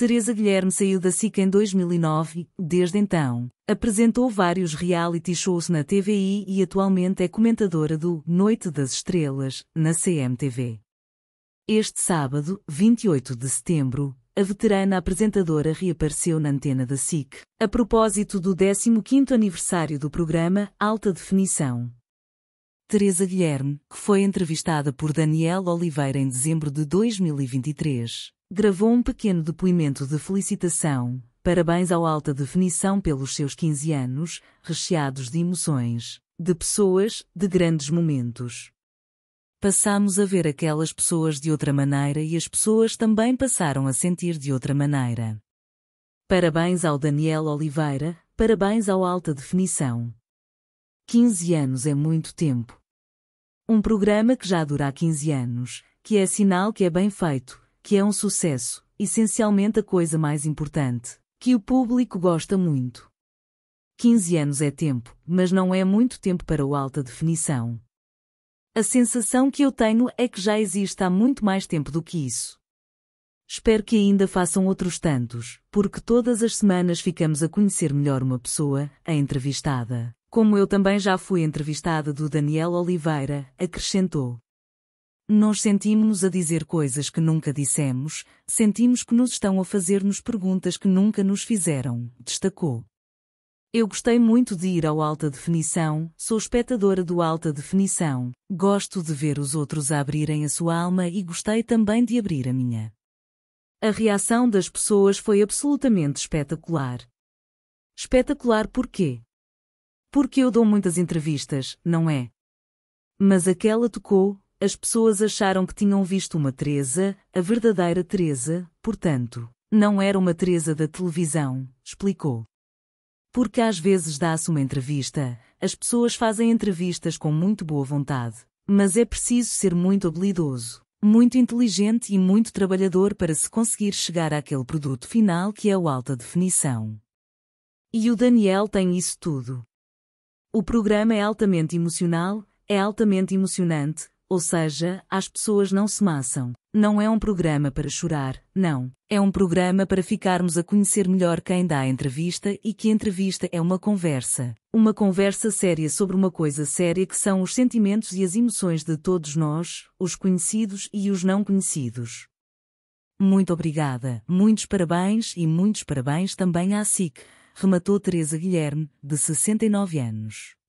Teresa Guilherme saiu da SIC em 2009 e, desde então, apresentou vários reality shows na TVI e atualmente é comentadora do Noite das Estrelas, na CMTV. Este sábado, 28 de setembro, a veterana apresentadora reapareceu na antena da SIC, a propósito do 15º aniversário do programa Alta Definição. Teresa Guilherme, que foi entrevistada por Daniel Oliveira em dezembro de 2023, gravou um pequeno depoimento de felicitação, parabéns ao Alta Definição pelos seus 15 anos, recheados de emoções, de pessoas, de grandes momentos. Passamos a ver aquelas pessoas de outra maneira e as pessoas também passaram a sentir de outra maneira. Parabéns ao Daniel Oliveira, parabéns ao Alta Definição. 15 anos é muito tempo. Um programa que já dura há 15 anos, que é sinal que é bem feito, que é um sucesso, essencialmente a coisa mais importante, que o público gosta muito. 15 anos é tempo, mas não é muito tempo para o alta definição. A sensação que eu tenho é que já existe há muito mais tempo do que isso. Espero que ainda façam outros tantos, porque todas as semanas ficamos a conhecer melhor uma pessoa, a entrevistada. Como eu também já fui entrevistada do Daniel Oliveira, acrescentou. Nós sentimos-nos a dizer coisas que nunca dissemos, sentimos que nos estão a fazer-nos perguntas que nunca nos fizeram, destacou. Eu gostei muito de ir ao Alta Definição, sou espectadora do Alta Definição, gosto de ver os outros abrirem a sua alma e gostei também de abrir a minha. A reação das pessoas foi absolutamente espetacular. Espetacular por quê? Porque eu dou muitas entrevistas, não é? Mas aquela tocou, as pessoas acharam que tinham visto uma Teresa, a verdadeira Teresa, portanto, não era uma Teresa da televisão, explicou. Porque às vezes dá-se uma entrevista, as pessoas fazem entrevistas com muito boa vontade, mas é preciso ser muito habilidoso, muito inteligente e muito trabalhador para se conseguir chegar àquele produto final que é o alta definição. E o Daniel tem isso tudo. O programa é altamente emocional, é altamente emocionante, ou seja, as pessoas não se maçam. Não é um programa para chorar, não. É um programa para ficarmos a conhecer melhor quem dá a entrevista e que entrevista é uma conversa. Uma conversa séria sobre uma coisa séria que são os sentimentos e as emoções de todos nós, os conhecidos e os não conhecidos. Muito obrigada, muitos parabéns e muitos parabéns também à SIC, rematou Teresa Guilherme, de 69 anos.